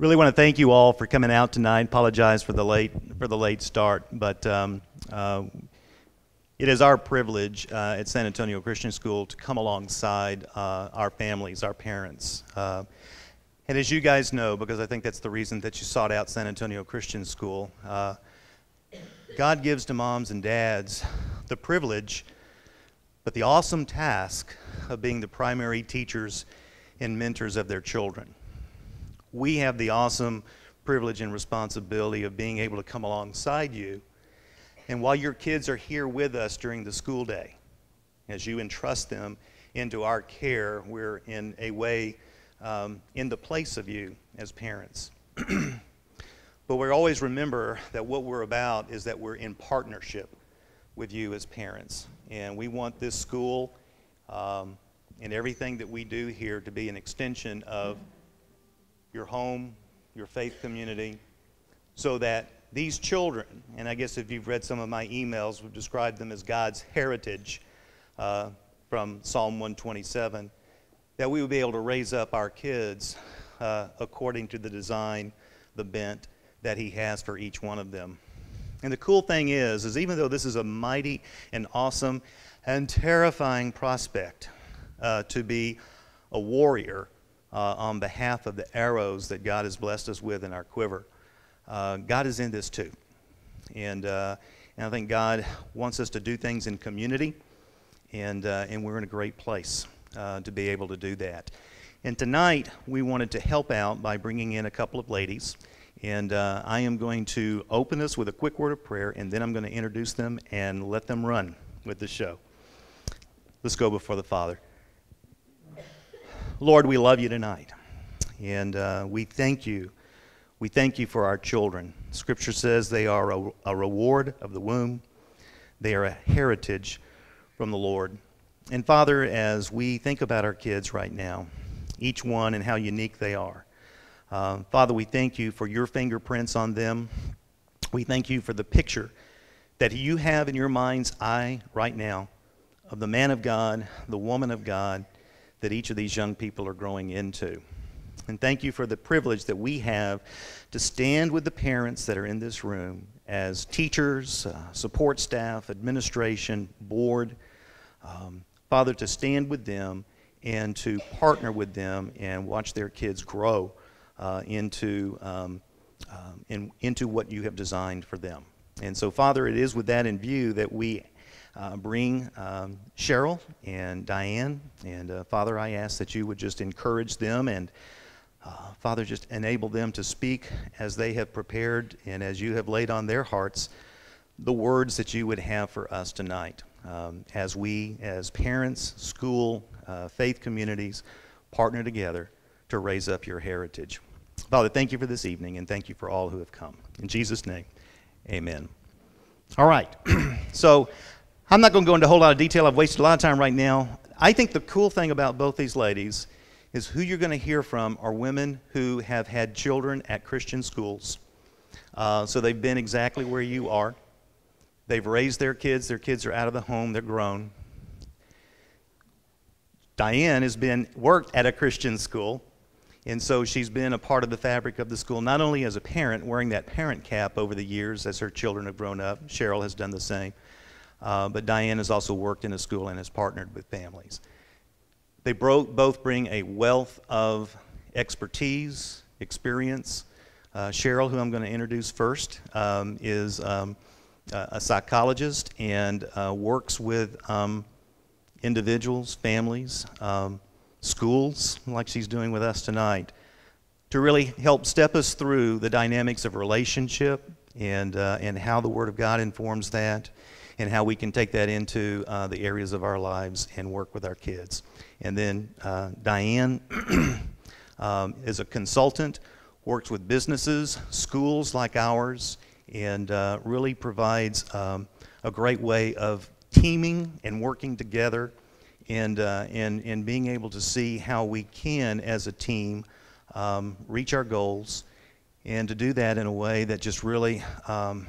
Really want to thank you all for coming out tonight. Apologize for the late for the late start, but um, uh, it is our privilege uh, at San Antonio Christian School to come alongside uh, our families, our parents. Uh, and as you guys know, because I think that's the reason that you sought out San Antonio Christian School, uh, God gives to moms and dads the privilege, but the awesome task of being the primary teachers and mentors of their children. We have the awesome privilege and responsibility of being able to come alongside you. And while your kids are here with us during the school day, as you entrust them into our care, we're in a way um, in the place of you as parents. but we always remember that what we're about is that we're in partnership with you as parents. And we want this school um, and everything that we do here to be an extension of your home, your faith community, so that these children, and I guess if you've read some of my emails, we've described them as God's heritage uh, from Psalm 127, that we would be able to raise up our kids uh, according to the design, the bent that He has for each one of them. And the cool thing is, is even though this is a mighty and awesome and terrifying prospect uh, to be a warrior uh, on behalf of the arrows that God has blessed us with in our quiver, uh, God is in this too. And, uh, and I think God wants us to do things in community, and, uh, and we're in a great place uh, to be able to do that. And tonight, we wanted to help out by bringing in a couple of ladies. And uh, I am going to open us with a quick word of prayer, and then I'm going to introduce them and let them run with the show. Let's go before the Father. Lord, we love you tonight. And uh, we thank you. We thank you for our children. Scripture says they are a, a reward of the womb, they are a heritage from the Lord. And Father, as we think about our kids right now, each one and how unique they are, uh, Father, we thank you for your fingerprints on them. We thank you for the picture that you have in your mind's eye right now of the man of God, the woman of God that each of these young people are growing into. And thank you for the privilege that we have to stand with the parents that are in this room as teachers, uh, support staff, administration, board. Um, Father, to stand with them and to partner with them and watch their kids grow uh, into, um, um, in, into what you have designed for them. And so, Father, it is with that in view that we uh, bring um, Cheryl and Diane. And uh, Father, I ask that you would just encourage them and uh, Father, just enable them to speak as they have prepared and as you have laid on their hearts the words that you would have for us tonight um, as we, as parents, school, uh, faith communities, partner together to raise up your heritage. Father, thank you for this evening and thank you for all who have come. In Jesus' name, amen. All right. so I'm not going to go into a whole lot of detail. I've wasted a lot of time right now. I think the cool thing about both these ladies is who you're going to hear from are women who have had children at Christian schools. Uh, so they've been exactly where you are. They've raised their kids. Their kids are out of the home. They're grown. Diane has been worked at a Christian school, and so she's been a part of the fabric of the school, not only as a parent, wearing that parent cap over the years as her children have grown up. Cheryl has done the same. Uh, but Diane has also worked in a school and has partnered with families. They both bring a wealth of expertise, experience. Uh, Cheryl, who I'm going to introduce first, um, is um, a psychologist and uh, works with um, individuals, families, um, schools, like she's doing with us tonight, to really help step us through the dynamics of relationship and, uh, and how the Word of God informs that, and how we can take that into uh, the areas of our lives and work with our kids. And then uh, Diane um, is a consultant, works with businesses, schools like ours, and uh, really provides um, a great way of teaming and working together and, uh, and, and being able to see how we can, as a team, um, reach our goals and to do that in a way that just really um,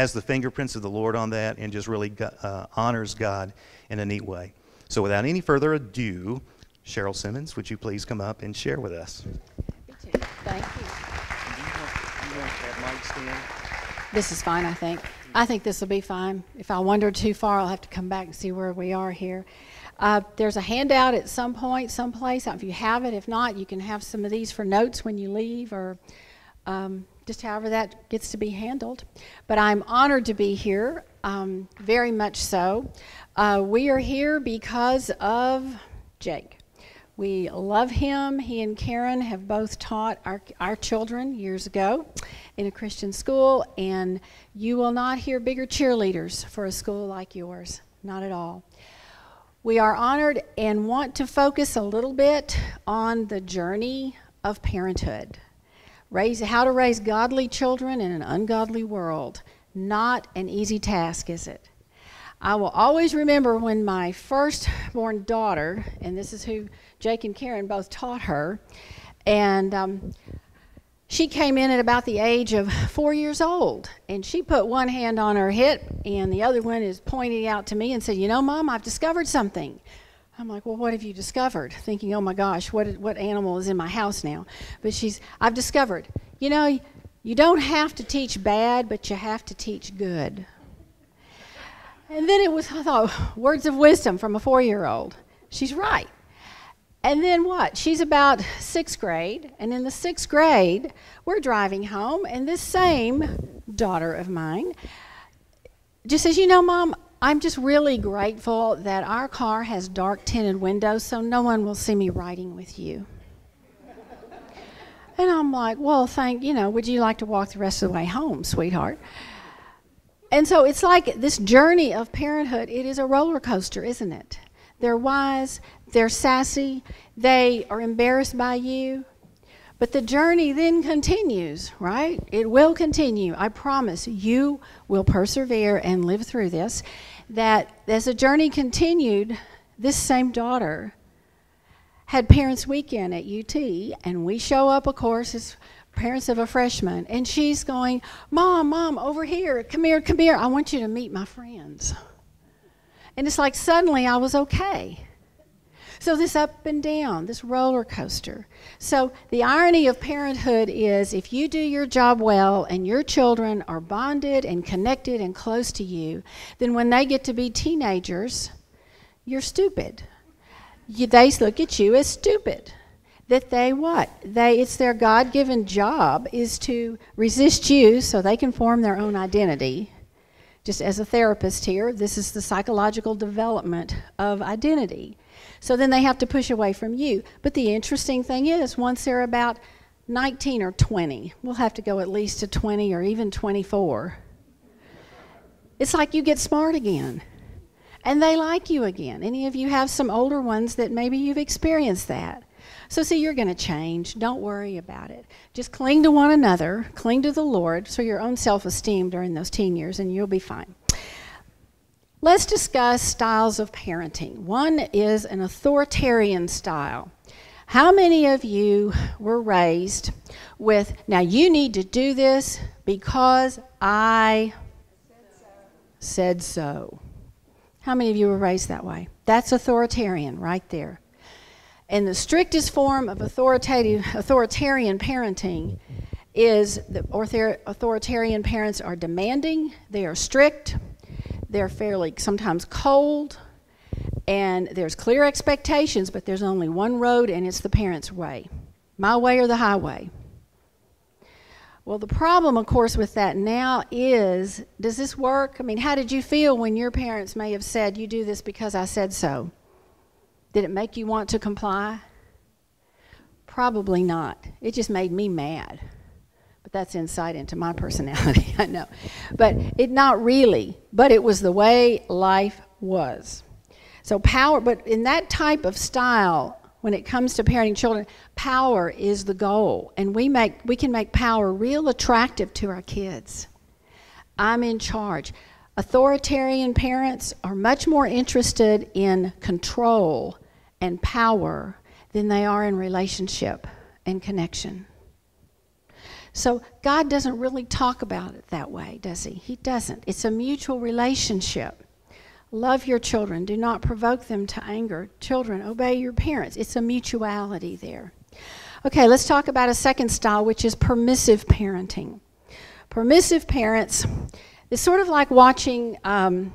has the fingerprints of the Lord on that and just really uh, honors God in a neat way. So, without any further ado, Cheryl Simmons, would you please come up and share with us? Thank you. you want that mic stand? This is fine, I think. I think this will be fine. If I wander too far, I'll have to come back and see where we are here. Uh, there's a handout at some point, someplace. If you have it, if not, you can have some of these for notes when you leave or um, just however that gets to be handled. But I'm honored to be here, um, very much so. Uh, we are here because of Jake. We love him. He and Karen have both taught our, our children years ago in a Christian school, and you will not hear bigger cheerleaders for a school like yours. Not at all. We are honored and want to focus a little bit on the journey of parenthood. Raise, how to raise godly children in an ungodly world. Not an easy task, is it? I will always remember when my firstborn daughter, and this is who Jake and Karen both taught her. And um, she came in at about the age of four years old. And she put one hand on her hip, and the other one is pointing out to me and said, You know, Mom, I've discovered something. I'm like, Well, what have you discovered? Thinking, Oh my gosh, what, what animal is in my house now? But she's, I've discovered, you know, you don't have to teach bad, but you have to teach good. And then it was, I thought, words of wisdom from a four year old. She's right. And then what? She's about sixth grade, and in the sixth grade, we're driving home, and this same daughter of mine just says, You know, Mom, I'm just really grateful that our car has dark tinted windows so no one will see me riding with you. and I'm like, Well, thank you know, would you like to walk the rest of the way home, sweetheart? And so it's like this journey of parenthood, it is a roller coaster, isn't it? They're wise, they're sassy, they are embarrassed by you. But the journey then continues, right? It will continue. I promise you will persevere and live through this. That as the journey continued, this same daughter had parents' weekend at UT, and we show up, of course, as parents of a freshman, and she's going, Mom, Mom, over here, come here, come here. I want you to meet my friends. And it's like suddenly I was okay. So, this up and down, this roller coaster. So, the irony of parenthood is if you do your job well and your children are bonded and connected and close to you, then when they get to be teenagers, you're stupid. You, they look at you as stupid. That they what? They it's their God-given job is to resist you so they can form their own identity. Just as a therapist here, this is the psychological development of identity. So then they have to push away from you. But the interesting thing is, once they're about 19 or 20, we'll have to go at least to 20 or even 24. It's like you get smart again. And they like you again. Any of you have some older ones that maybe you've experienced that. So, see, you're going to change. Don't worry about it. Just cling to one another, cling to the Lord, so your own self esteem during those teen years, and you'll be fine. Let's discuss styles of parenting. One is an authoritarian style. How many of you were raised with, now you need to do this because I said so? How many of you were raised that way? That's authoritarian right there. And the strictest form of authoritative, authoritarian parenting is the authoritarian parents are demanding, they are strict, they're fairly sometimes cold, and there's clear expectations, but there's only one road, and it's the parent's way my way or the highway. Well, the problem, of course, with that now is does this work? I mean, how did you feel when your parents may have said, You do this because I said so? Did it make you want to comply? Probably not. It just made me mad. But that's insight into my personality, I know. But it not really, but it was the way life was. So power, but in that type of style, when it comes to parenting children, power is the goal. And we make we can make power real attractive to our kids. I'm in charge. Authoritarian parents are much more interested in control and power than they are in relationship and connection. So God doesn't really talk about it that way, does He? He doesn't. It's a mutual relationship. Love your children. Do not provoke them to anger. Children, obey your parents. It's a mutuality there. Okay, let's talk about a second style, which is permissive parenting. Permissive parents, it's sort of like watching um,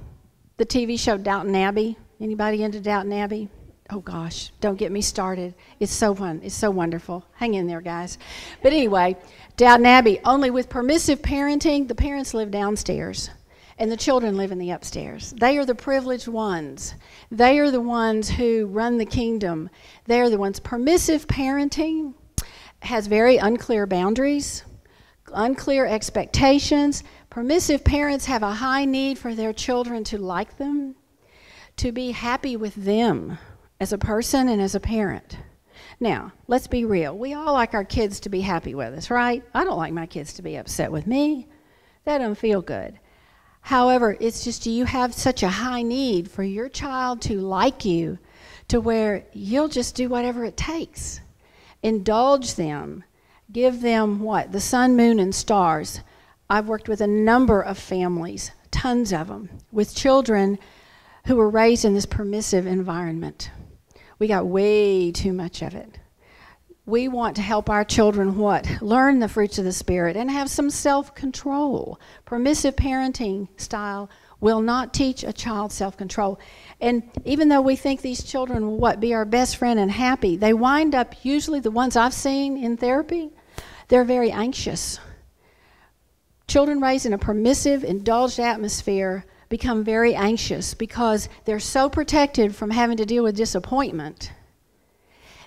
the TV show Downton Abbey. Anybody into Downton Abbey? Oh gosh, don't get me started. It's so fun. It's so wonderful. Hang in there, guys. But anyway, Downton Abbey, only with permissive parenting, the parents live downstairs and the children live in the upstairs. They are the privileged ones. They are the ones who run the kingdom. They are the ones. Permissive parenting has very unclear boundaries, unclear expectations. Permissive parents have a high need for their children to like them, to be happy with them as a person and as a parent. Now, let's be real. We all like our kids to be happy with us, right? I don't like my kids to be upset with me. That doesn't feel good. However, it's just do you have such a high need for your child to like you to where you'll just do whatever it takes. Indulge them. Give them what? The sun, moon, and stars. I've worked with a number of families, tons of them, with children who were raised in this permissive environment. We got way too much of it we want to help our children what? Learn the fruits of the Spirit and have some self control. Permissive parenting style will not teach a child self control. And even though we think these children will what? Be our best friend and happy, they wind up, usually the ones I've seen in therapy, they're very anxious. Children raised in a permissive, indulged atmosphere become very anxious because they're so protected from having to deal with disappointment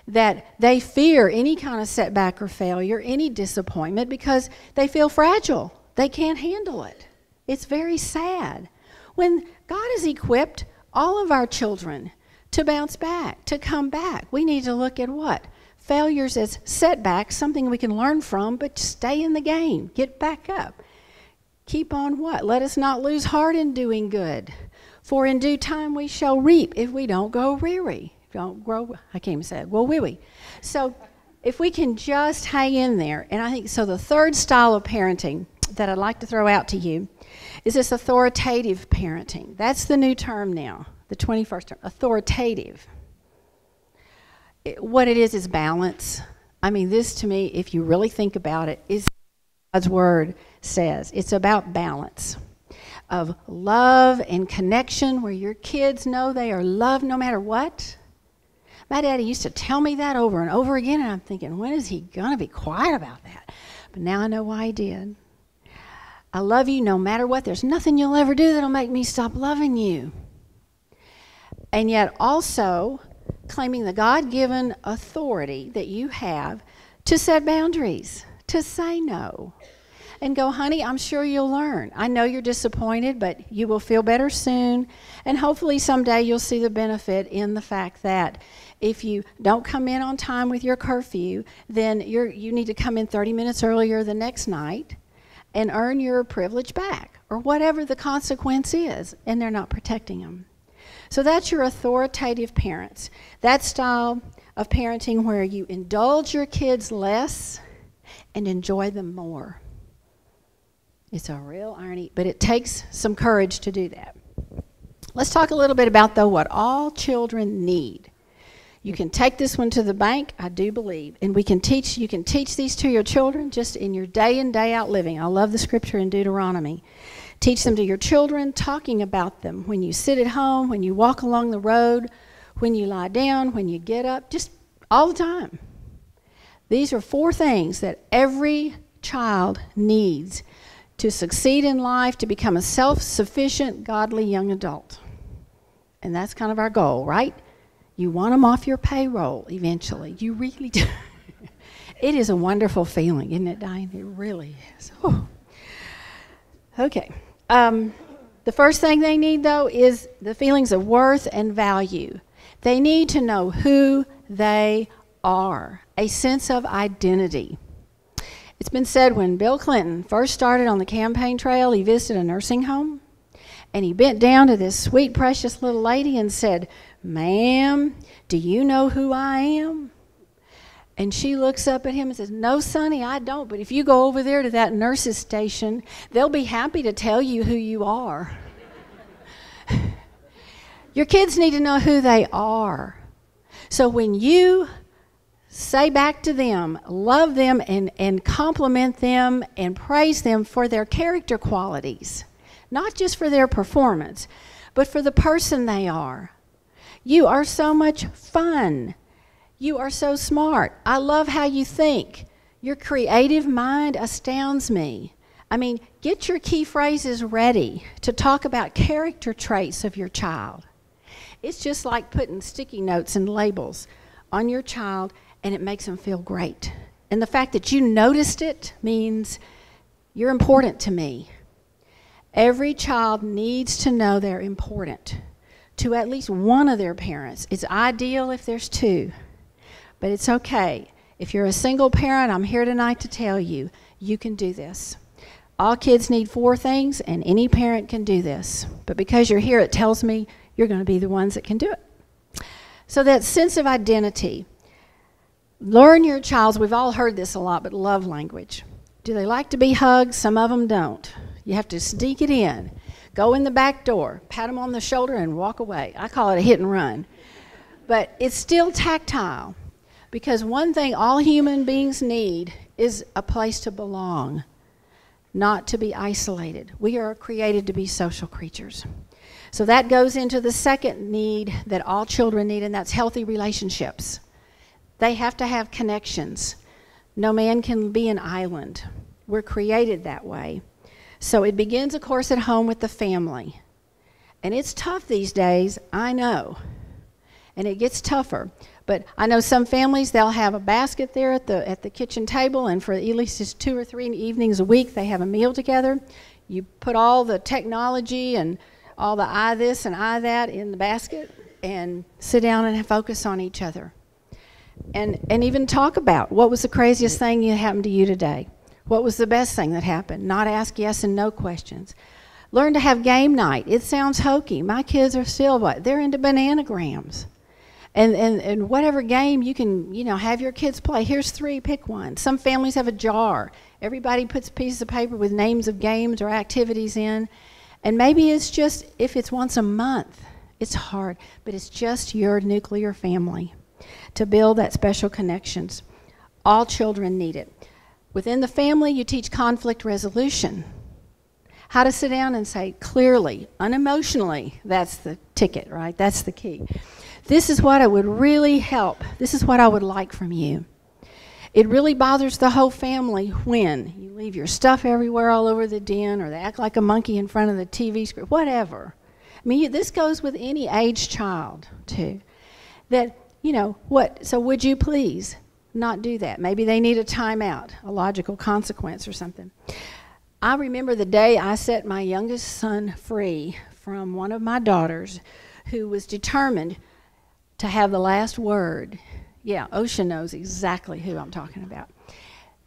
that they fear any kind of setback or failure, any disappointment, because they feel fragile. They can't handle it. It's very sad. When God has equipped all of our children to bounce back, to come back, we need to look at what? Failures as setbacks, something we can learn from, but stay in the game, get back up. Keep on what? Let us not lose heart in doing good. For in due time we shall reap if we don't go weary don't grow. I can't even say it. Well, wee wee. So if we can just hang in there, and I think so. The third style of parenting that I'd like to throw out to you is this authoritative parenting. That's the new term now, the 21st term, authoritative. It, what it is is balance. I mean, this to me, if you really think about it, is God's word says. It's about balance of love and connection where your kids know they are loved no matter what my daddy used to tell me that over and over again, and I'm thinking, when is he going to be quiet about that? But now I know why he did. I love you no matter what. There's nothing you'll ever do that'll make me stop loving you. And yet, also claiming the God given authority that you have to set boundaries, to say no, and go, honey, I'm sure you'll learn. I know you're disappointed, but you will feel better soon. And hopefully, someday you'll see the benefit in the fact that if you don't come in on time with your curfew, then you're, you need to come in 30 minutes earlier the next night and earn your privilege back, or whatever the consequence is, and they're not protecting them. So that's your authoritative parents. That style of parenting where you indulge your kids less and enjoy them more. It's a real irony, but it takes some courage to do that. Let's talk a little bit about, though, what all children need. You can take this one to the bank, I do believe. And we can teach you can teach these to your children just in your day in day out living. I love the scripture in Deuteronomy. Teach them to your children, talking about them when you sit at home, when you walk along the road, when you lie down, when you get up, just all the time. These are four things that every child needs to succeed in life, to become a self sufficient, godly young adult. And that's kind of our goal, right? You want them off your payroll eventually. You really do. it is a wonderful feeling, isn't it, Diane? It really is. Okay. Um, the first thing they need, though, is the feelings of worth and value. They need to know who they are, a sense of identity. It's been said when Bill Clinton first started on the campaign trail, he visited a nursing home and he bent down to this sweet, precious little lady and said, Ma'am, do you know who I am? And she looks up at him and says, No, Sonny, I don't. But if you go over there to that nurse's station, they'll be happy to tell you who you are. Your kids need to know who they are. So when you say back to them, love them, and, and compliment them and praise them for their character qualities, not just for their performance, but for the person they are. You are so much fun. You are so smart. I love how you think. Your creative mind astounds me. I mean, get your key phrases ready to talk about character traits of your child. It's just like putting sticky notes and labels on your child and it makes them feel great. And the fact that you noticed it means you're important to me. Every child needs to know they're important to at least one of their parents. It's ideal if there's two, but it's okay. If you're a single parent, I'm here tonight to tell you you can do this. All kids need four things, and any parent can do this. But because you're here, it tells me you're going to be the ones that can do it. So, that sense of identity Learn your child's, we've all heard this a lot, but love language. Do they like to be hugged? Some of them don't. You have to sneak it in. Go in the back door, pat them on the shoulder, and walk away. I call it a hit and run. But it's still tactile because one thing all human beings need is a place to belong, not to be isolated. We are created to be social creatures. So that goes into the second need that all children need, and that's healthy relationships. They have to have connections. No man can be an island. We're created that way. So it begins, of course, at home with the family. And it's tough these days, I know. And it gets tougher. But I know some families, they'll have a basket there at the, at the kitchen table, and for at least just two or three evenings a week, they have a meal together. You put all the technology and all the I this and I that in the basket and sit down and focus on each other and, and even talk about what was the craziest thing that happened to you today? What was the best thing that happened? Not ask yes and no questions. Learn to have game night. It sounds hokey. My kids are still what? They're into bananagrams. And, and, and whatever game you can, you know, have your kids play. Here's three, pick one. Some families have a jar. Everybody puts pieces of paper with names of games or activities in. And maybe it's just, if it's once a month, it's hard, but it's just your nuclear family to build that special connections. All children need it. Within the family, you teach conflict resolution. How to sit down and say clearly, unemotionally, that's the ticket, right? That's the key. This is what I would really help. This is what I would like from you. It really bothers the whole family when you leave your stuff everywhere all over the den or they act like a monkey in front of the TV screen, whatever. I mean, this goes with any age child, too. That you know, what? So would you please not do that? Maybe they need a timeout, a logical consequence or something. I remember the day I set my youngest son free from one of my daughters who was determined to have the last word. Yeah, Ocean knows exactly who I'm talking about.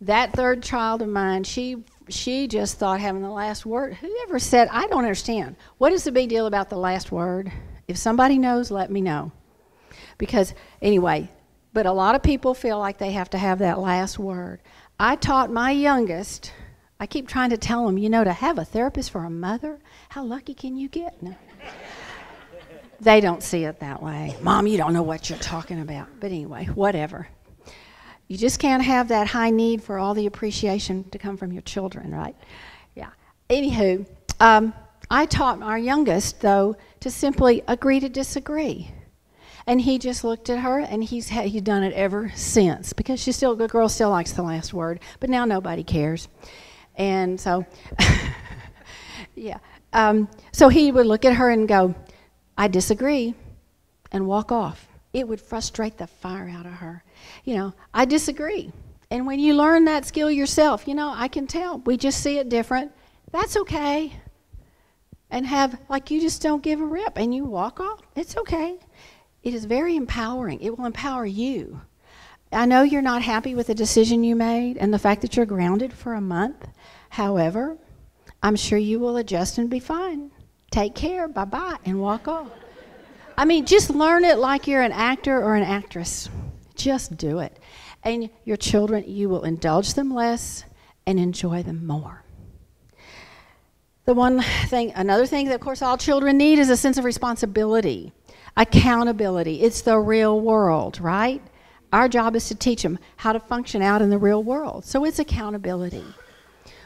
That third child of mine, she she just thought having the last word. Whoever said, I don't understand. What is the big deal about the last word? If somebody knows, let me know. Because, anyway, but a lot of people feel like they have to have that last word. I taught my youngest, I keep trying to tell them, you know, to have a therapist for a mother, how lucky can you get? No. they don't see it that way. Mom, you don't know what you're talking about. But anyway, whatever. You just can't have that high need for all the appreciation to come from your children, right? Yeah. Anywho, um, I taught our youngest, though, to simply agree to disagree. And he just looked at her, and he's he's done it ever since because she's still a good girl, still likes the last word, but now nobody cares. And so, yeah. Um, so he would look at her and go, I disagree, and walk off. It would frustrate the fire out of her. You know, I disagree. And when you learn that skill yourself, you know, I can tell. We just see it different. That's okay. And have, like, you just don't give a rip and you walk off. It's okay. It is very empowering. It will empower you. I know you're not happy with the decision you made and the fact that you're grounded for a month. However, I'm sure you will adjust and be fine. Take care, bye bye, and walk off. I mean, just learn it like you're an actor or an actress. Just do it. And your children, you will indulge them less and enjoy them more. The one thing, another thing that, of course, all children need is a sense of responsibility. Accountability. It's the real world, right? Our job is to teach them how to function out in the real world. So it's accountability.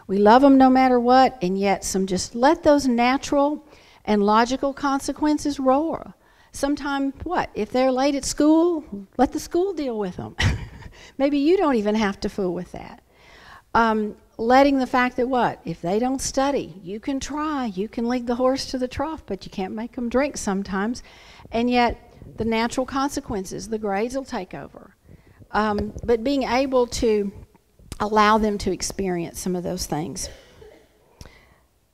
We love them no matter what, and yet some just let those natural and logical consequences roar. Sometime, what? If they're late at school, let the school deal with them. Maybe you don't even have to fool with that. Um, letting the fact that what? If they don't study, you can try. You can lead the horse to the trough, but you can't make them drink sometimes. And yet, the natural consequences, the grades will take over. Um, but being able to allow them to experience some of those things.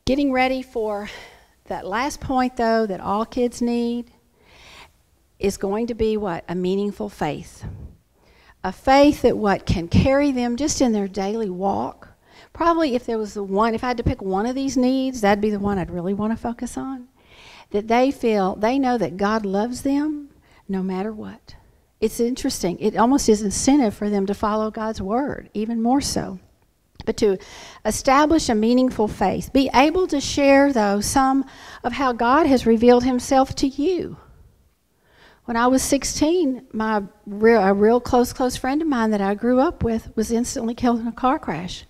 Getting ready for that last point, though, that all kids need is going to be what? A meaningful faith. A faith that what can carry them just in their daily walk. Probably if there was the one, if I had to pick one of these needs, that'd be the one I'd really want to focus on. That they feel, they know that God loves them no matter what. It's interesting. It almost is incentive for them to follow God's word, even more so. But to establish a meaningful faith, be able to share, though, some of how God has revealed himself to you. When I was 16, my real, a real close, close friend of mine that I grew up with was instantly killed in a car crash.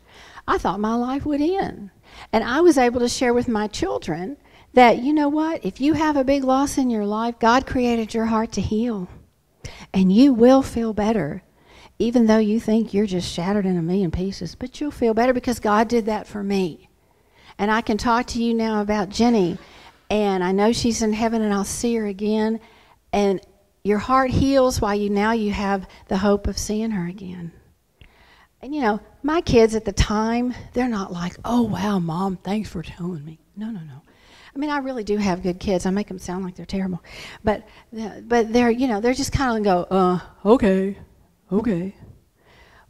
I thought my life would end. And I was able to share with my children that, you know what, if you have a big loss in your life, God created your heart to heal. And you will feel better, even though you think you're just shattered in a million pieces. But you'll feel better because God did that for me. And I can talk to you now about Jenny, and I know she's in heaven, and I'll see her again. And your heart heals while you now you have the hope of seeing her again. And you know, my kids at the time, they're not like, "Oh wow, mom, thanks for telling me." No, no, no. I mean, I really do have good kids. I make them sound like they're terrible, but but they're you know they're just kind of go, uh, okay, okay.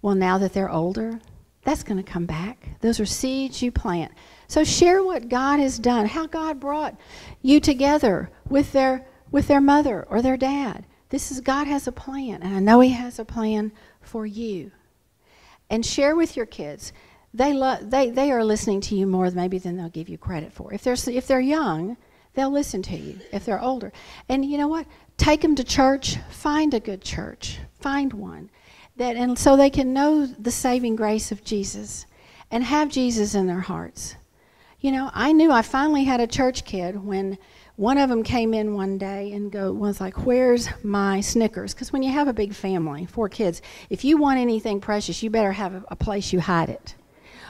Well, now that they're older, that's going to come back. Those are seeds you plant. So share what God has done, how God brought you together with their with their mother or their dad. This is God has a plan, and I know He has a plan for you. And share with your kids they, lo- they, they are listening to you more maybe than they'll give you credit for. If they're, if they're young, they'll listen to you. If they're older. And you know what? Take them to church. Find a good church. Find one. That, and so they can know the saving grace of Jesus and have Jesus in their hearts. You know, I knew I finally had a church kid when one of them came in one day and go was like, "Where's my Snickers?" Because when you have a big family, four kids, if you want anything precious, you better have a, a place you hide it.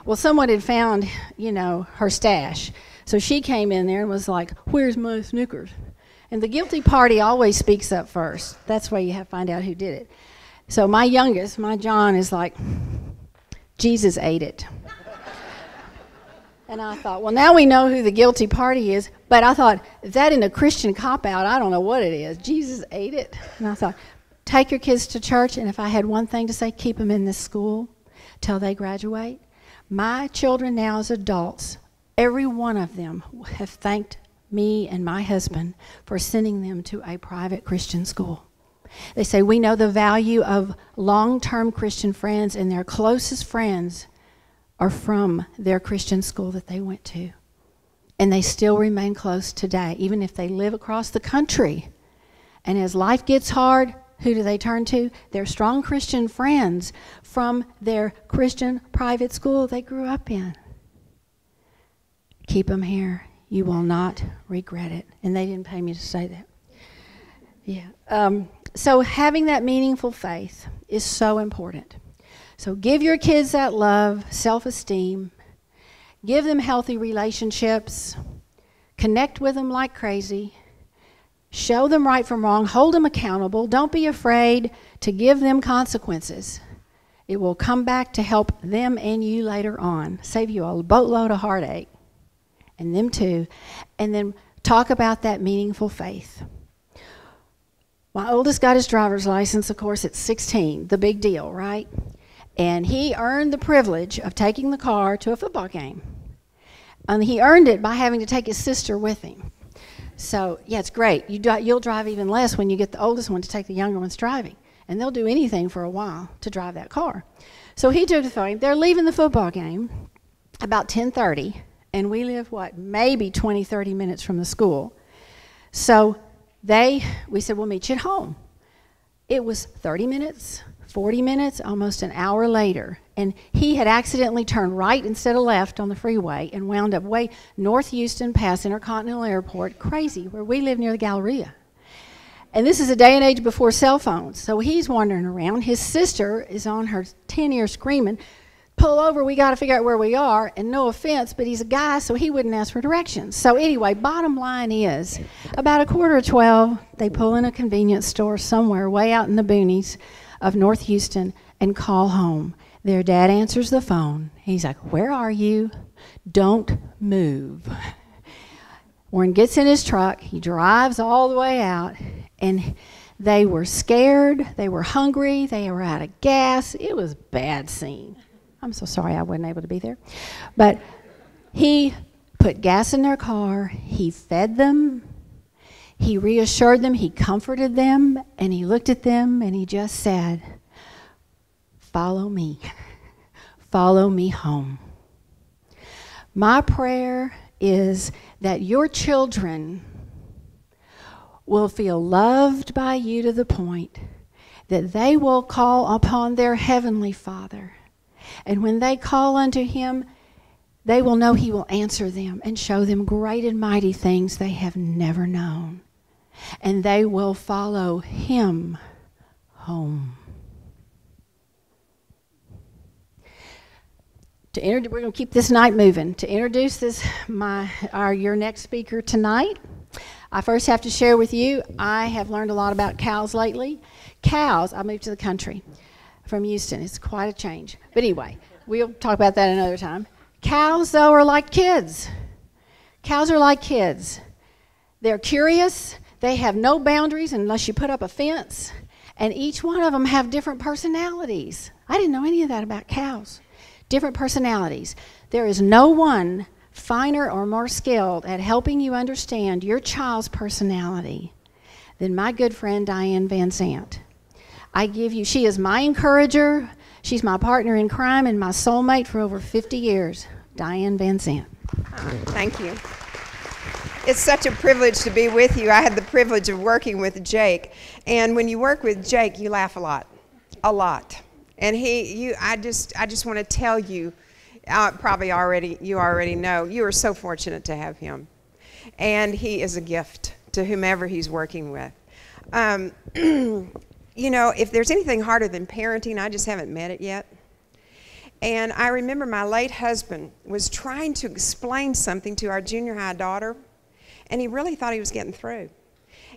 Well, someone had found, you know, her stash. So she came in there and was like, Where's my Snickers? And the guilty party always speaks up first. That's why you have to find out who did it. So my youngest, my John, is like, Jesus ate it. and I thought, well, now we know who the guilty party is. But I thought, that in a Christian cop out, I don't know what it is. Jesus ate it. And I thought, take your kids to church, and if I had one thing to say, keep them in this school till they graduate. My children now, as adults, every one of them have thanked me and my husband for sending them to a private Christian school. They say, We know the value of long term Christian friends, and their closest friends are from their Christian school that they went to. And they still remain close today, even if they live across the country. And as life gets hard, who do they turn to? Their strong Christian friends from their Christian private school they grew up in. Keep them here. You will not regret it. And they didn't pay me to say that. Yeah. Um, so having that meaningful faith is so important. So give your kids that love, self esteem, give them healthy relationships, connect with them like crazy Show them right from wrong, hold them accountable. Don't be afraid to give them consequences. It will come back to help them and you later on, save you a boatload of heartache, and them too. And then talk about that meaningful faith. My oldest got his driver's license, of course, at 16, the big deal, right? And he earned the privilege of taking the car to a football game. And he earned it by having to take his sister with him. So, yeah, it's great. You, you'll drive even less when you get the oldest one to take the younger one's driving. And they'll do anything for a while to drive that car. So he took the phone. They're leaving the football game about 10:30, and we live what, maybe 20, 30 minutes from the school. So they we said we'll meet you at home. It was 30 minutes, 40 minutes, almost an hour later, and he had accidentally turned right instead of left on the freeway and wound up way north Houston past Intercontinental Airport, crazy, where we live near the Galleria. And this is a day and age before cell phones. So he's wandering around. His sister is on her 10 ear screaming, Pull over, we got to figure out where we are. And no offense, but he's a guy, so he wouldn't ask for directions. So, anyway, bottom line is about a quarter of 12, they pull in a convenience store somewhere way out in the boonies of North Houston and call home. Their dad answers the phone. He's like, Where are you? Don't move. Warren gets in his truck, he drives all the way out, and they were scared, they were hungry, they were out of gas. It was a bad scene. I'm so sorry I wasn't able to be there. But he put gas in their car, he fed them, he reassured them, he comforted them, and he looked at them and he just said, Follow me. Follow me home. My prayer is that your children will feel loved by you to the point that they will call upon their heavenly Father. And when they call unto him, they will know he will answer them and show them great and mighty things they have never known. And they will follow him home. To inter- we're going to keep this night moving. To introduce this, my our your next speaker tonight, I first have to share with you. I have learned a lot about cows lately. Cows. I moved to the country from Houston. It's quite a change. But anyway, we'll talk about that another time. Cows, though, are like kids. Cows are like kids. They're curious. They have no boundaries unless you put up a fence. And each one of them have different personalities. I didn't know any of that about cows different personalities. There is no one finer or more skilled at helping you understand your child's personality than my good friend Diane Van Zant. I give you, she is my encourager. She's my partner in crime and my soulmate for over 50 years. Diane Van Zant. Thank you. It's such a privilege to be with you. I had the privilege of working with Jake. And when you work with Jake, you laugh a lot. A lot. And he, you, I just, I just want to tell you, uh, probably already, you already know, you are so fortunate to have him. And he is a gift to whomever he's working with. Um, you know, if there's anything harder than parenting, I just haven't met it yet. And I remember my late husband was trying to explain something to our junior high daughter, and he really thought he was getting through.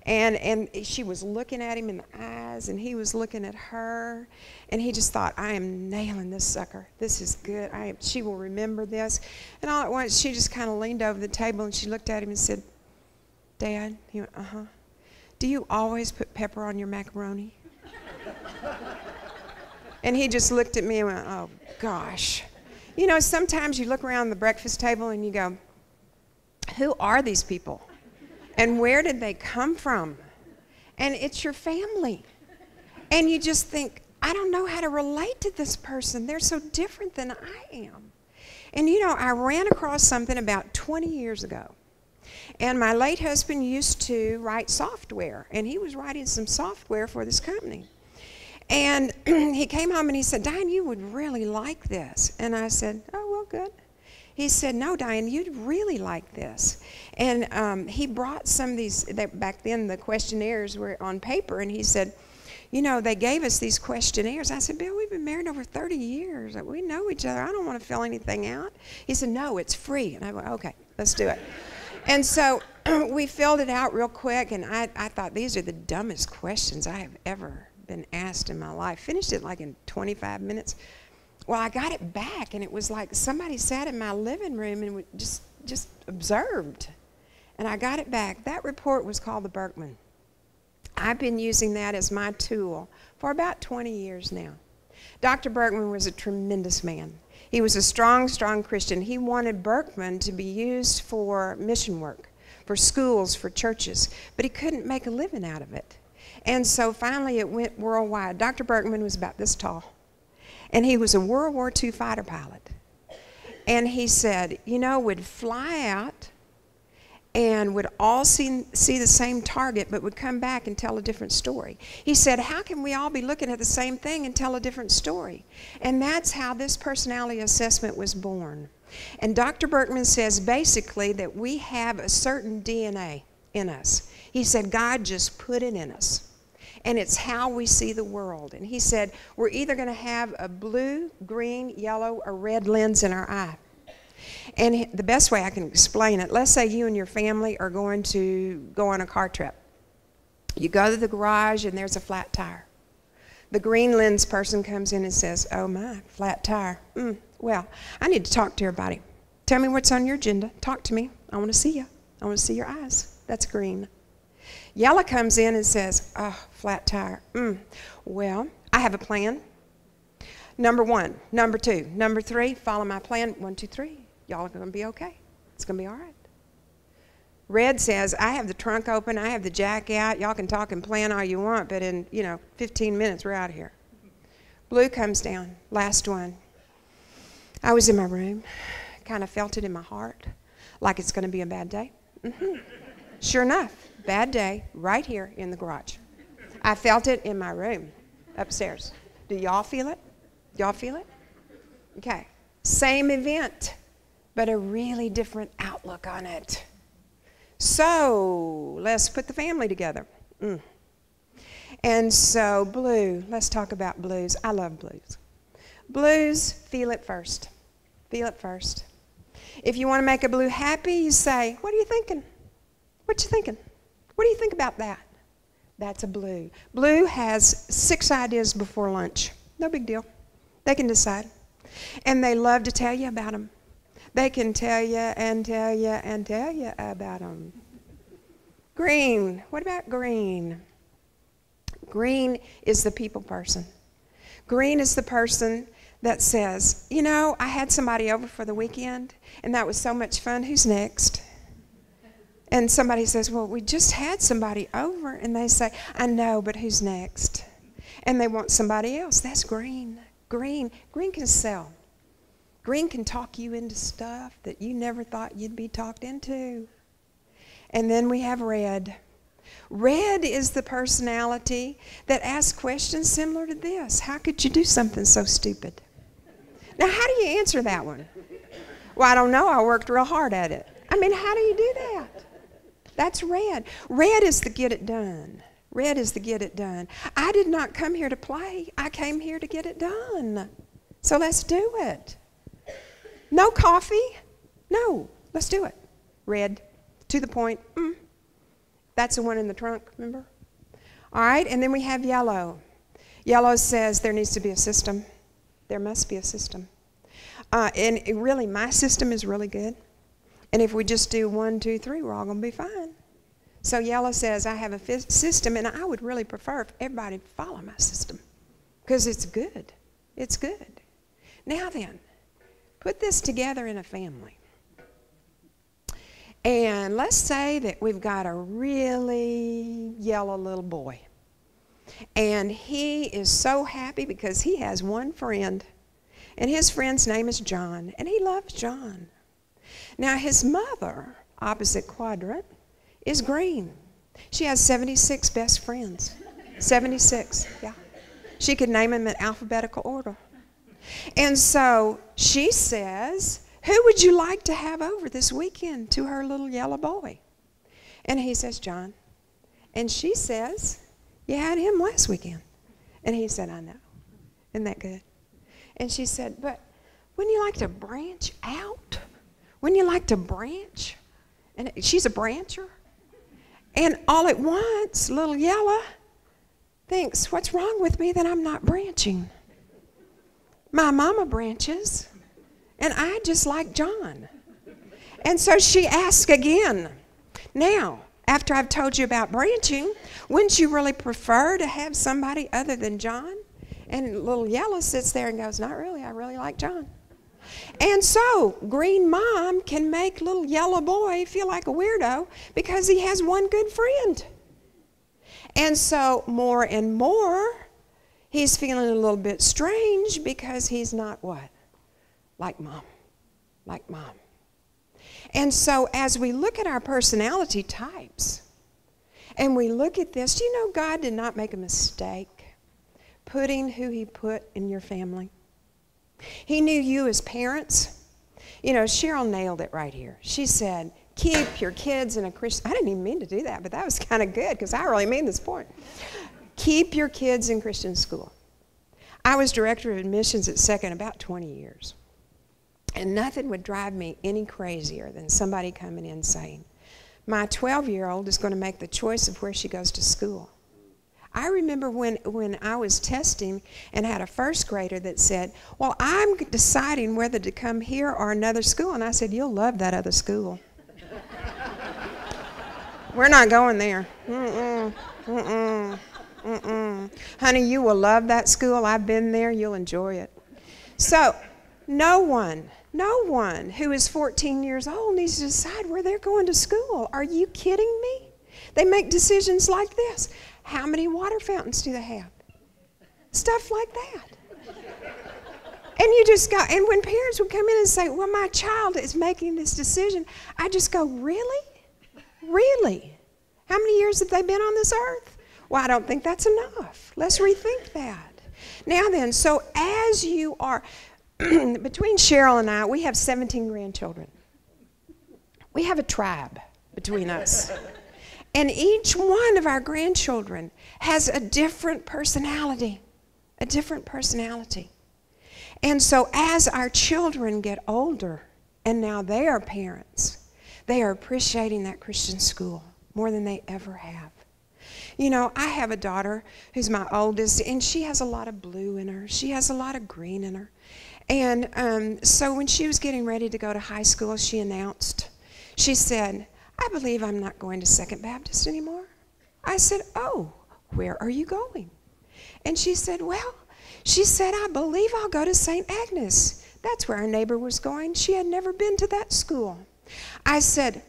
And, and she was looking at him in the eyes, and he was looking at her. And he just thought, I am nailing this sucker. This is good. I am, she will remember this. And all at once, she just kind of leaned over the table and she looked at him and said, Dad, he went, uh huh. Do you always put pepper on your macaroni? and he just looked at me and went, oh, gosh. You know, sometimes you look around the breakfast table and you go, who are these people? And where did they come from? And it's your family. And you just think, I don't know how to relate to this person. They're so different than I am. And you know, I ran across something about 20 years ago. And my late husband used to write software, and he was writing some software for this company. And he came home and he said, Diane, you would really like this. And I said, Oh, well, good. He said, No, Diane, you'd really like this. And um, he brought some of these, back then the questionnaires were on paper, and he said, You know, they gave us these questionnaires. I said, Bill, we've been married over 30 years. We know each other. I don't want to fill anything out. He said, No, it's free. And I went, Okay, let's do it. And so we filled it out real quick, and I, I thought, These are the dumbest questions I have ever been asked in my life. Finished it like in 25 minutes. Well, I got it back, and it was like somebody sat in my living room and just just observed. And I got it back. That report was called the Birkman. I've been using that as my tool for about 20 years now. Dr. Birkman was a tremendous man. He was a strong, strong Christian. He wanted Birkman to be used for mission work, for schools, for churches, but he couldn't make a living out of it. And so finally it went worldwide. Dr. Birkman was about this tall. And he was a World War II fighter pilot. And he said, you know, would fly out and would all see, see the same target but would come back and tell a different story. He said, How can we all be looking at the same thing and tell a different story? And that's how this personality assessment was born. And Dr. Birkman says basically that we have a certain DNA in us. He said, God just put it in us. And it's how we see the world. And he said, We're either going to have a blue, green, yellow, or red lens in our eye. And the best way I can explain it, let's say you and your family are going to go on a car trip. You go to the garage and there's a flat tire. The green lens person comes in and says, Oh my, flat tire. Mm, well, I need to talk to everybody. Tell me what's on your agenda. Talk to me. I want to see you. I want to see your eyes. That's green. Yellow comes in and says, Oh, flat tire. Mm, well, I have a plan. Number one. Number two. Number three, follow my plan. One, two, three. Y'all are going to be okay. It's going to be all right. Red says, I have the trunk open, I have the jack out. Y'all can talk and plan all you want, but in, you know, 15 minutes, we're out of here. Blue comes down, last one. I was in my room, kind of felt it in my heart, like it's going to be a bad day. Mm-hmm. Sure enough, bad day right here in the garage. I felt it in my room upstairs. Do y'all feel it? Y'all feel it? Okay. Same event but a really different outlook on it. So let's put the family together. Mm. And so, blue, let's talk about blues. I love blues. Blues, feel it first. Feel it first. If you want to make a blue happy, you say, What are you thinking? What you thinking? What do you think about that? That's a blue. Blue has six ideas before lunch. No big deal. They can decide. And they love to tell you about them. They can tell you and tell you and tell you about them. Green. What about green? Green is the people person. Green is the person that says, you know, I had somebody over for the weekend and that was so much fun. Who's next? And somebody says, well, we just had somebody over. And they say, I know, but who's next? And they want somebody else. That's green. Green. Green can sell. Green can talk you into stuff that you never thought you'd be talked into. And then we have red. Red is the personality that asks questions similar to this How could you do something so stupid? Now, how do you answer that one? Well, I don't know. I worked real hard at it. I mean, how do you do that? That's red. Red is the get it done. Red is the get it done. I did not come here to play, I came here to get it done. So let's do it. No coffee? No. Let's do it. Red. To the point. Mm. That's the one in the trunk, remember? All right, and then we have yellow. Yellow says there needs to be a system. There must be a system. Uh, and really, my system is really good. And if we just do one, two, three, we're all going to be fine. So yellow says I have a system, and I would really prefer if everybody follow my system because it's good. It's good. Now then, Put this together in a family. And let's say that we've got a really yellow little boy. And he is so happy because he has one friend. And his friend's name is John. And he loves John. Now, his mother, opposite quadrant, is green. She has 76 best friends. 76, yeah. She could name them in alphabetical order. And so she says, Who would you like to have over this weekend to her little yellow boy? And he says, John. And she says, You had him last weekend. And he said, I know. Isn't that good? And she said, But wouldn't you like to branch out? Wouldn't you like to branch? And she's a brancher. And all at once, little Yella thinks, What's wrong with me that I'm not branching? my mama branches, and I just like John. And so she asks again, Now, after I've told you about branching, wouldn't you really prefer to have somebody other than John? And little Yellow sits there and goes, Not really, I really like John. And so, Green Mom can make little Yellow Boy feel like a weirdo because he has one good friend. And so, more and more, he's feeling a little bit strange because he's not what? Like mom. Like mom. And so, as we look at our personality types and we look at this, do you know God did not make a mistake putting who He put in your family? He knew you as parents. You know, Cheryl nailed it right here. She said, Keep your kids in a Christian. I didn't even mean to do that, but that was kind of good because I really mean this point. Keep your kids in Christian school. I was director of admissions at Second about 20 years. And nothing would drive me any crazier than somebody coming in saying, My 12 year old is going to make the choice of where she goes to school. I remember when, when I was testing and had a first grader that said, Well, I'm deciding whether to come here or another school. And I said, You'll love that other school. We're not going there. Mm-mm, mm-mm, mm-mm. Honey, you will love that school. I've been there. You'll enjoy it. So, no one, no one who is 14 years old needs to decide where they're going to school. Are you kidding me? They make decisions like this. How many water fountains do they have? Stuff like that. And you just go, and when parents would come in and say, Well, my child is making this decision, I just go, Really? Really? How many years have they been on this earth? Well, I don't think that's enough. Let's rethink that. Now then, so as you are, between Cheryl and I, we have 17 grandchildren. We have a tribe between us. And each one of our grandchildren has a different personality, a different personality. And so as our children get older, and now they are parents, they are appreciating that Christian school more than they ever have. You know, I have a daughter who's my oldest, and she has a lot of blue in her. She has a lot of green in her. And um, so when she was getting ready to go to high school, she announced, she said, I believe I'm not going to Second Baptist anymore. I said, Oh, where are you going? And she said, Well, she said, I believe I'll go to St. Agnes. That's where our neighbor was going. She had never been to that school. I said,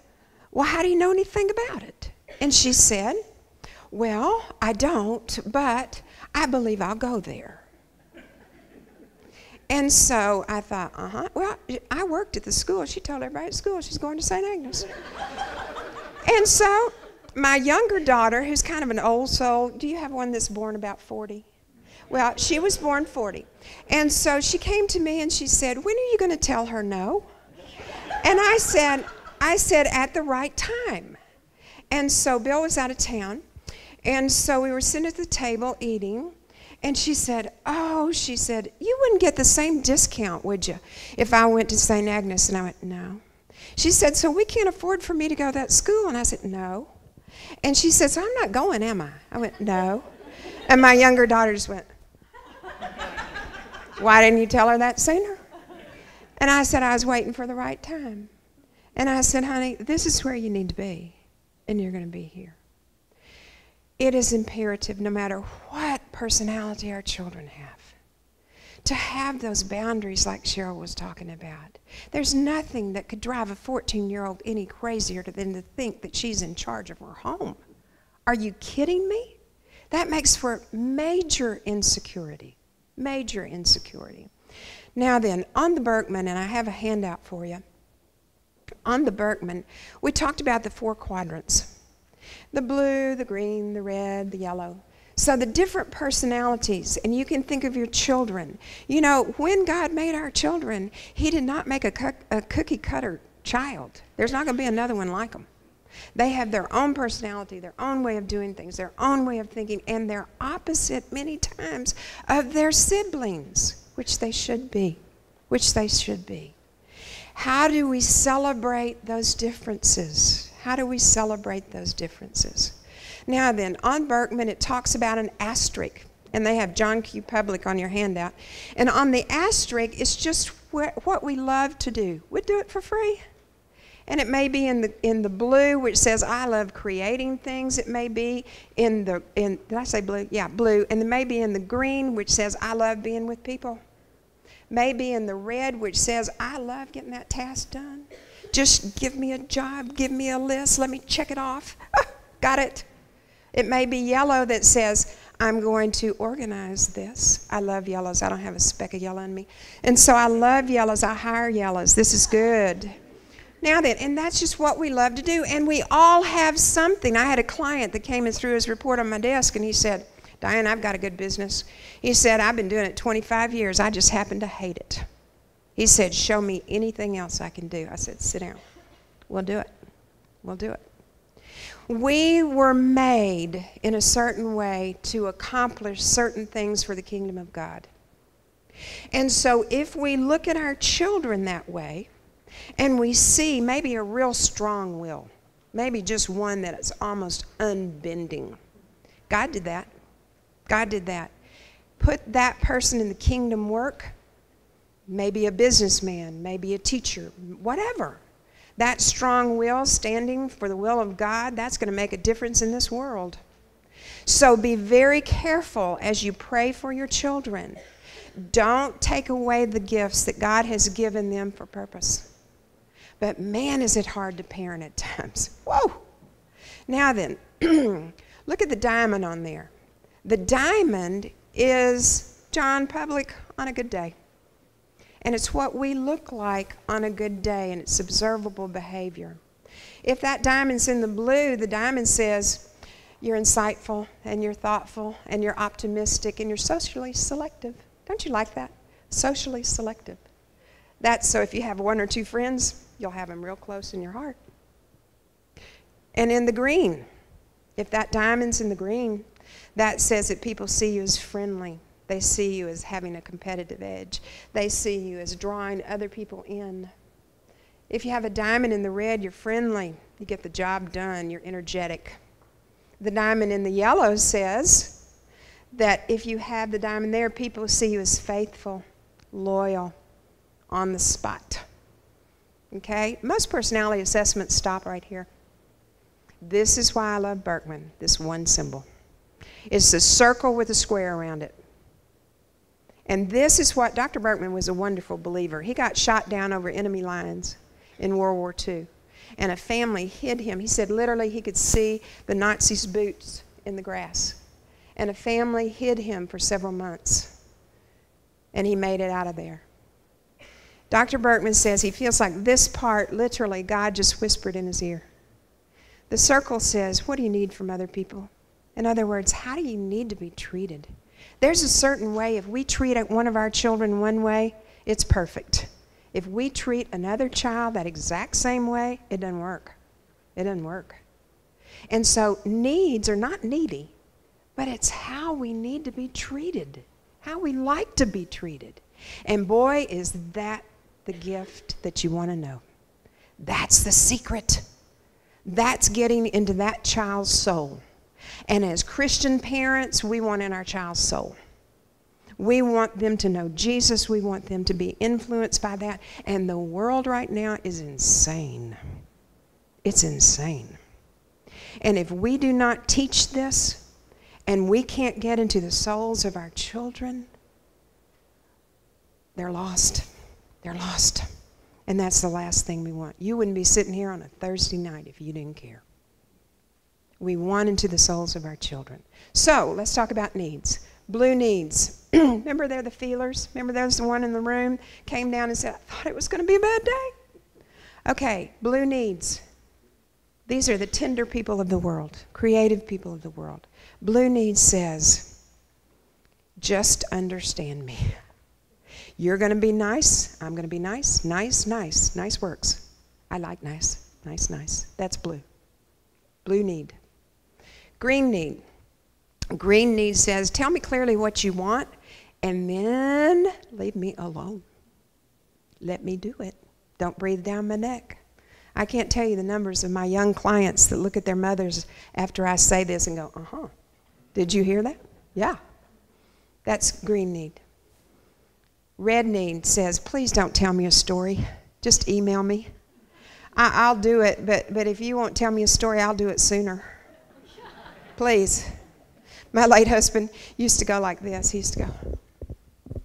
Well, how do you know anything about it? And she said, Well, I don't, but I believe I'll go there. And so I thought, uh huh. Well, I worked at the school. She told everybody at school she's going to St. Agnes. and so my younger daughter, who's kind of an old soul, do you have one that's born about 40? Well, she was born 40. And so she came to me and she said, When are you going to tell her no? And I said, I said, at the right time. And so Bill was out of town. And so we were sitting at the table eating. And she said, Oh, she said, you wouldn't get the same discount, would you, if I went to St. Agnes? And I went, No. She said, So we can't afford for me to go to that school? And I said, No. And she said, So I'm not going, am I? I went, No. And my younger daughter just went, Why didn't you tell her that sooner? And I said, I was waiting for the right time. And I said, honey, this is where you need to be, and you're going to be here. It is imperative, no matter what personality our children have, to have those boundaries like Cheryl was talking about. There's nothing that could drive a 14 year old any crazier than to think that she's in charge of her home. Are you kidding me? That makes for major insecurity. Major insecurity. Now then, on the Birkman, and I have a handout for you. On the Birkman, we talked about the four quadrants the blue, the green, the red, the yellow. So the different personalities, and you can think of your children. You know, when God made our children, He did not make a, a cookie cutter child. There's not going to be another one like them. They have their own personality, their own way of doing things, their own way of thinking, and they're opposite many times of their siblings, which they should be. Which they should be. How do we celebrate those differences? How do we celebrate those differences? Now, then, on Birkman, it talks about an asterisk, and they have John Q. Public on your handout. And on the asterisk, it's just what we love to do. We do it for free. And it may be in the in the blue, which says I love creating things. It may be in the in did I say blue? Yeah, blue. And it may be in the green, which says I love being with people. Maybe in the red, which says I love getting that task done. Just give me a job, give me a list, let me check it off. Ah, got it. It may be yellow that says, I'm going to organize this. I love yellows. I don't have a speck of yellow in me. And so I love yellows. I hire yellows. This is good. Now then, and that's just what we love to do. And we all have something. I had a client that came and threw his report on my desk, and he said, Diane, I've got a good business. He said, I've been doing it 25 years. I just happen to hate it. He said, Show me anything else I can do. I said, Sit down. We'll do it. We'll do it. We were made in a certain way to accomplish certain things for the kingdom of God. And so if we look at our children that way, and we see maybe a real strong will, maybe just one that is almost unbending. God did that. God did that. Put that person in the kingdom work, maybe a businessman, maybe a teacher, whatever. That strong will, standing for the will of God, that's going to make a difference in this world. So be very careful as you pray for your children. Don't take away the gifts that God has given them for purpose. But man, is it hard to parent at times. Whoa! Now then, look at the diamond on there. The diamond is John Public on a good day. And it's what we look like on a good day, and it's observable behavior. If that diamond's in the blue, the diamond says, you're insightful, and you're thoughtful, and you're optimistic, and you're socially selective. Don't you like that? Socially selective. That's so if you have one or two friends, you'll have them real close in your heart. And in the green, if that diamond's in the green, that says that people see you as friendly. They see you as having a competitive edge. They see you as drawing other people in. If you have a diamond in the red, you're friendly. You get the job done. You're energetic. The diamond in the yellow says that if you have the diamond there, people see you as faithful, loyal, on the spot. Okay? Most personality assessments stop right here. This is why I love Birkman, this one symbol. It's a circle with a square around it. And this is what Dr. Birkman was a wonderful believer. He got shot down over enemy lines in World War II. And a family hid him. He said literally he could see the Nazis' boots in the grass. And a family hid him for several months. And he made it out of there. Dr. Birkman says he feels like this part, literally, God just whispered in his ear. The circle says, What do you need from other people? In other words, how do you need to be treated? There's a certain way, if we treat one of our children one way, it's perfect. If we treat another child that exact same way, it doesn't work. It doesn't work. And so, needs are not needy, but it's how we need to be treated, how we like to be treated. And boy, is that the gift that you want to know. That's the secret. That's getting into that child's soul. And as Christian parents, we want in our child's soul. We want them to know Jesus. We want them to be influenced by that. And the world right now is insane. It's insane. And if we do not teach this and we can't get into the souls of our children, they're lost. They're lost. And that's the last thing we want. You wouldn't be sitting here on a Thursday night if you didn't care. We want into the souls of our children. So let's talk about needs. Blue needs. Remember they're the feelers? Remember there's the one in the room came down and said, I thought it was going to be a bad day? Okay, blue needs. These are the tender people of the world, creative people of the world. Blue needs says, just understand me. You're going to be nice. I'm going to be nice. Nice, nice. Nice works. I like nice. Nice, nice. That's blue. Blue need. Green need. Green need says, Tell me clearly what you want, and then leave me alone. Let me do it. Don't breathe down my neck. I can't tell you the numbers of my young clients that look at their mothers after I say this and go, Uh huh. Did you hear that? Yeah. That's green need. Red need says, Please don't tell me a story. Just email me. I, will do it, but, but if you won't tell me a story, I'll do it sooner. Please. My late husband used to go like this. He used to go.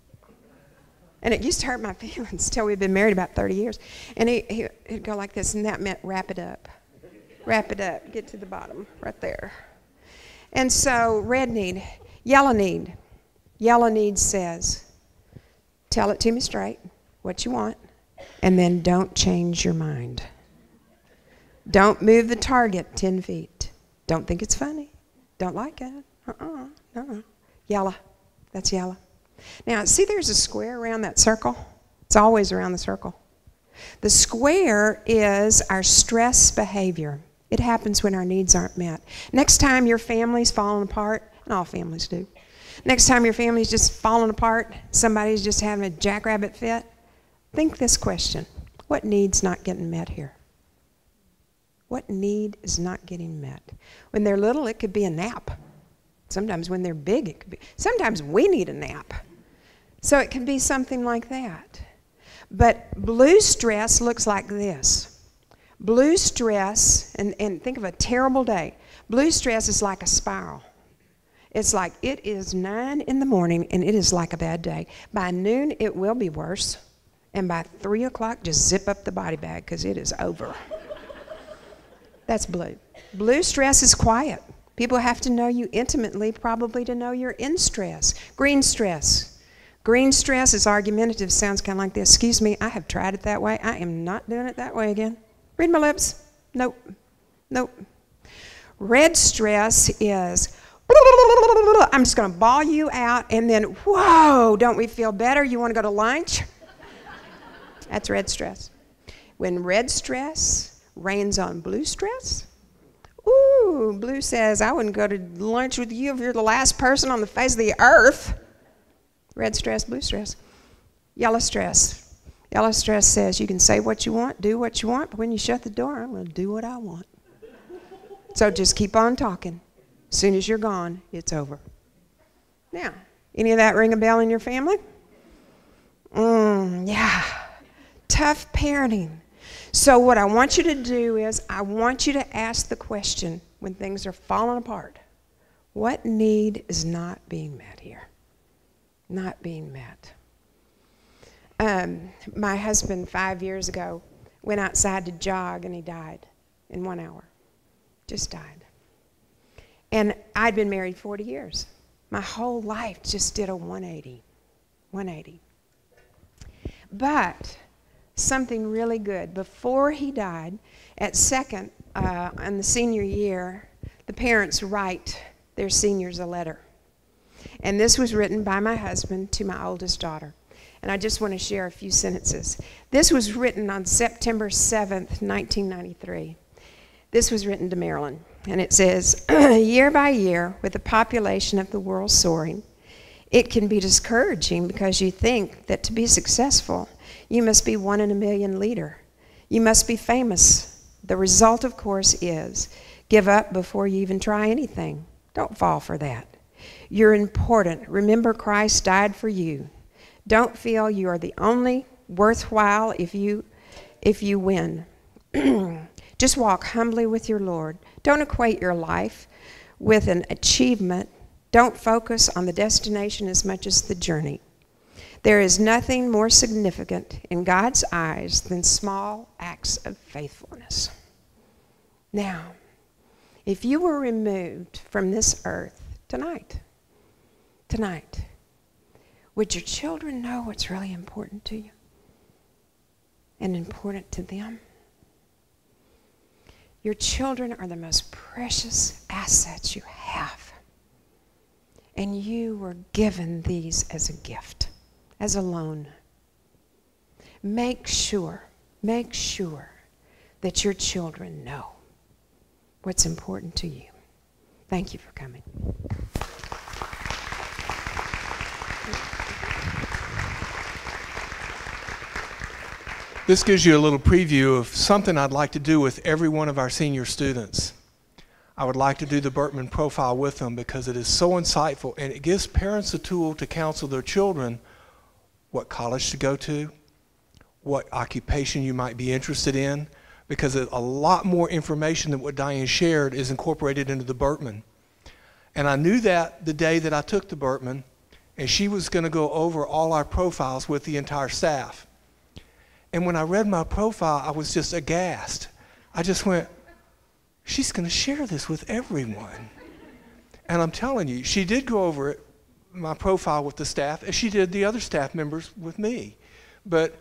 And it used to hurt my feelings until we'd been married about 30 years. And he, he, he'd go like this, and that meant wrap it up. Wrap it up. Get to the bottom, right there. And so, red need, yellow need. Yellow need says, Tell it to me straight, what you want, and then don't change your mind. Don't move the target 10 feet. Don't think it's funny. Don't like it. Uh-uh. Uh-uh. Yellow. That's yellow. Now, see there's a square around that circle? It's always around the circle. The square is our stress behavior. It happens when our needs aren't met. Next time your family's falling apart, and all families do. Next time your family's just falling apart, somebody's just having a jackrabbit fit, think this question What need's not getting met here? What need is not getting met? When they're little, it could be a nap. Sometimes when they're big, it could be. Sometimes we need a nap. So it can be something like that. But blue stress looks like this. Blue stress, and, and think of a terrible day. Blue stress is like a spiral. It's like it is nine in the morning and it is like a bad day. By noon, it will be worse. And by three o'clock, just zip up the body bag because it is over. That's blue. Blue stress is quiet. People have to know you intimately, probably to know you're in stress. Green stress. Green stress is argumentative, sounds kind of like this. Excuse me, I have tried it that way. I am not doing it that way again. Read my lips. Nope. Nope. Red stress is, I'm just going to bawl you out, and then, whoa, don't we feel better? You want to go to lunch? That's red stress. When red stress rains on blue stress, ooh, blue says, I wouldn't go to lunch with you if you're the last person on the face of the earth. Red stress, blue stress. Yellow stress. Yellow stress says you can say what you want, do what you want, but when you shut the door, I'm going to do what I want. So just keep on talking. As soon as you're gone, it's over. Now, any of that ring a bell in your family? Mm, yeah. Tough parenting. So, what I want you to do is, I want you to ask the question when things are falling apart what need is not being met here? Not being met. Um, my husband, five years ago, went outside to jog and he died in one hour. Just died. And I'd been married 40 years. My whole life just did a 180. 180. But something really good. Before he died, at second, uh, in the senior year, the parents write their seniors a letter. And this was written by my husband to my oldest daughter. And I just want to share a few sentences. This was written on September 7th, 1993. This was written to Marilyn. And it says Year by year, with the population of the world soaring, it can be discouraging because you think that to be successful, you must be one in a million leader. You must be famous. The result, of course, is give up before you even try anything. Don't fall for that. You're important. Remember, Christ died for you. Don't feel you are the only worthwhile if you if you win. Just walk humbly with your Lord. Don't equate your life with an achievement. Don't focus on the destination as much as the journey. There is nothing more significant in God's eyes than small acts of faithfulness. Now, if you were removed from this earth tonight, tonight, would your children know what's really important to you and important to them? Your children are the most precious assets you have. And you were given these as a gift as a loan. Make sure, make sure that your children know what's important to you. Thank you for coming. This gives you a little preview of something I'd like to do with every one of our senior students. I would like to do the Birkman profile with them because it is so insightful and it gives parents a tool to counsel their children what college to go to, what occupation you might be interested in, because a lot more information than what Diane shared is incorporated into the Birkman. And I knew that the day that I took the Birkman, and she was going to go over all our profiles with the entire staff. And when I read my profile, I was just aghast. I just went, she's going to share this with everyone. And I'm telling you, she did go over it my profile with the staff as she did the other staff members with me. But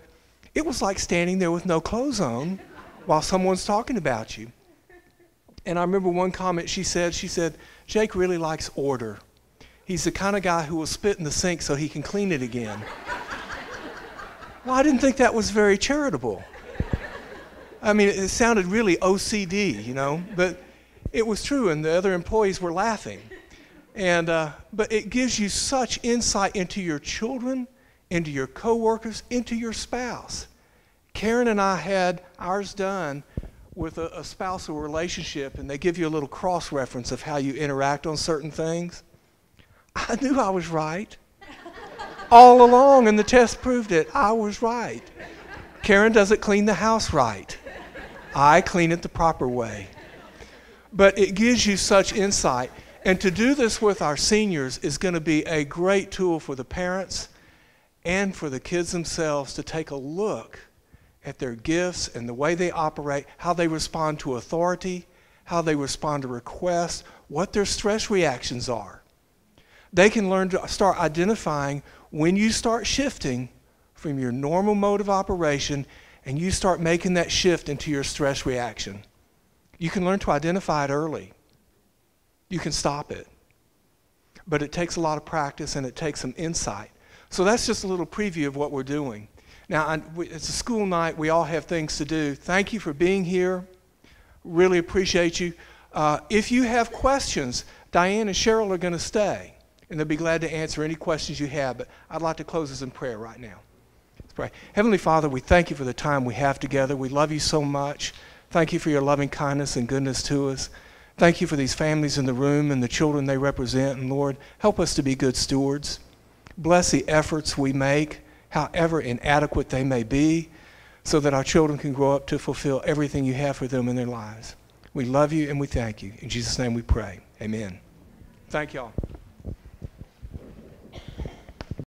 it was like standing there with no clothes on, while someone's talking about you. And I remember one comment she said, she said, Jake really likes order. He's the kind of guy who will spit in the sink so he can clean it again. well, I didn't think that was very charitable. I mean, it sounded really OCD, you know, but it was true, and the other employees were laughing. And, uh, but it gives you such insight into your children, into your coworkers, into your spouse. Karen and I had ours done with a, a spousal relationship, and they give you a little cross reference of how you interact on certain things. I knew I was right all along, and the test proved it. I was right. Karen doesn't clean the house right. I clean it the proper way. But it gives you such insight. And to do this with our seniors is going to be a great tool for the parents and for the kids themselves to take a look at their gifts and the way they operate, how they respond to authority, how they respond to requests, what their stress reactions are. They can learn to start identifying when you start shifting from your normal mode of operation and you start making that shift into your stress reaction. You can learn to identify it early. You can stop it. But it takes a lot of practice and it takes some insight. So that's just a little preview of what we're doing. Now, it's a school night. We all have things to do. Thank you for being here. Really appreciate you. Uh, if you have questions, Diane and Cheryl are going to stay, and they'll be glad to answer any questions you have. But I'd like to close this in prayer right now. Let's pray. Heavenly Father, we thank you for the time we have together. We love you so much. Thank you for your loving kindness and goodness to us. Thank you for these families in the room and the children they represent. And Lord, help us to be good stewards. Bless the efforts we make however inadequate they may be, so that our children can grow up to fulfill everything you have for them in their lives. We love you and we thank you. In Jesus' name we pray. Amen. Thank y'all.